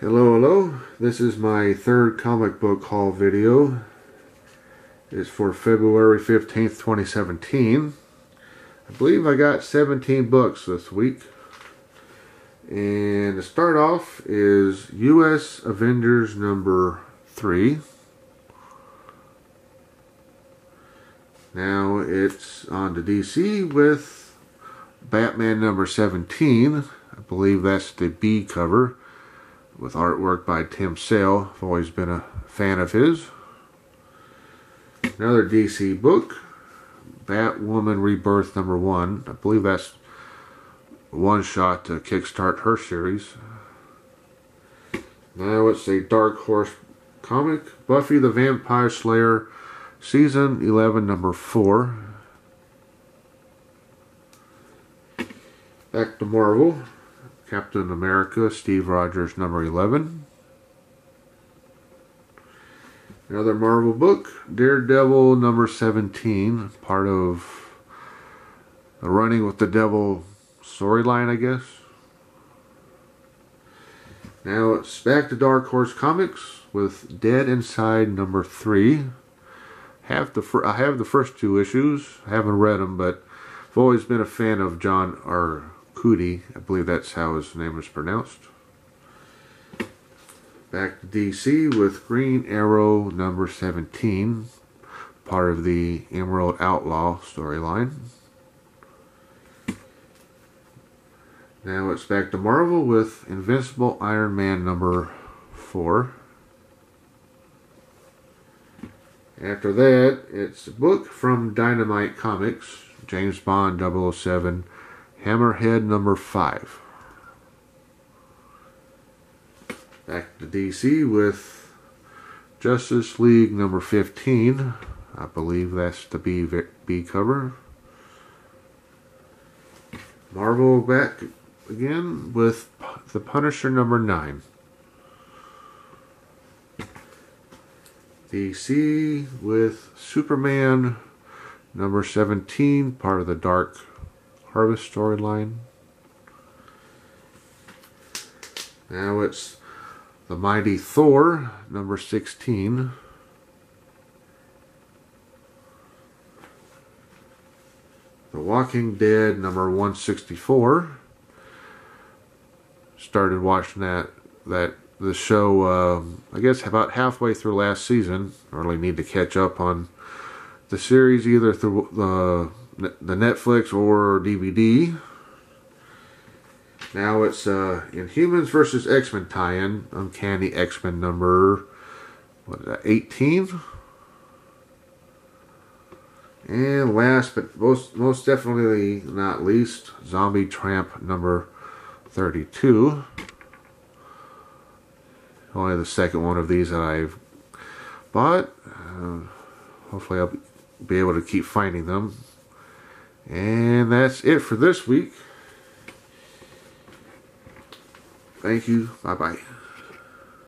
Hello, hello. This is my third comic book haul video. It's for February 15th, 2017. I believe I got 17 books this week. And to start off is U.S. Avengers number 3. Now it's on to DC with Batman number 17. I believe that's the B cover with artwork by Tim Sale. I've always been a fan of his. Another DC book, Batwoman Rebirth number one. I believe that's one shot to kickstart her series. Now it's a Dark Horse comic, Buffy the Vampire Slayer, season 11, number 4. Back to Marvel. Captain America, Steve Rogers, number 11. Another Marvel book, Daredevil, number 17, part of the Running with the Devil storyline, I guess. Now it's back to Dark Horse Comics with Dead Inside number 3. Have the I have the first two issues. I haven't read them, but I've always been a fan of John R. Cootie. I believe that's how his name is pronounced. Back to DC with Green Arrow number 17, part of the Emerald Outlaw storyline. Now it's back to Marvel with Invincible Iron Man number 4. After that, it's a book from Dynamite Comics, James Bond 007 Hammerhead number 5. Back to DC with Justice League number 15. I believe that's the B, B cover. Marvel back again with The Punisher number 9. DC with Superman number 17, part of the Dark Harvest storyline. Now it's The Mighty Thor, number 16. The Walking Dead, number 164. Started watching that that the show, um, I guess, about halfway through last season. I really need to catch up on the series either through the the Netflix or DVD. Now it's uh, Inhumans versus X-Men tie-in, Uncanny X-Men number what is that, 18? And last but most most definitely not least, Zombie Tramp number 32. Only the second one of these that I've bought. Uh, hopefully I'll be able to keep finding them. And that's it for this week. Thank you. Bye bye.